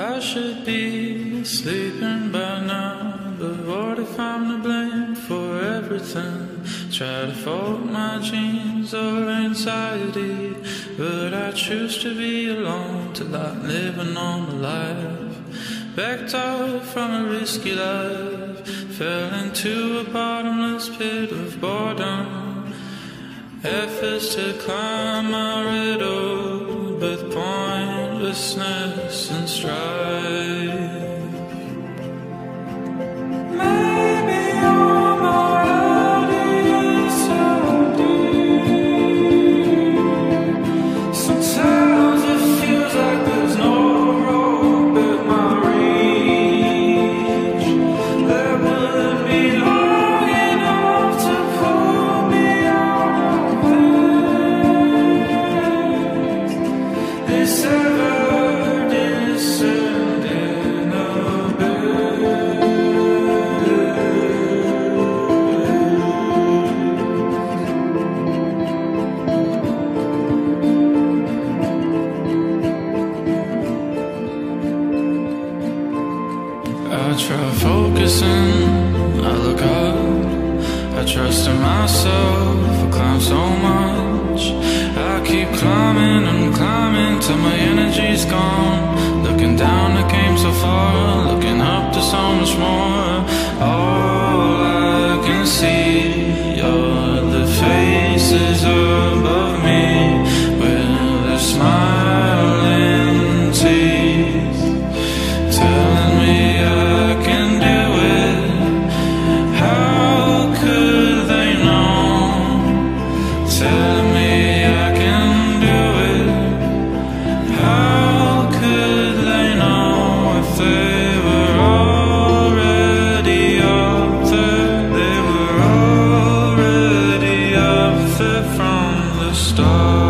I should be sleeping by now, but what if I'm to blame for everything? Try to fault my genes or anxiety, but I choose to be alone till I live a normal life. Backed out from a risky life, fell into a bottomless pit of boredom. Efforts to climb my riddle, pointlessness and strife. I try focusing, I look up, I trust in myself, I climb so much. I keep climbing and climbing till my energy's gone. Looking down, I came so far, looking up to so much more. Already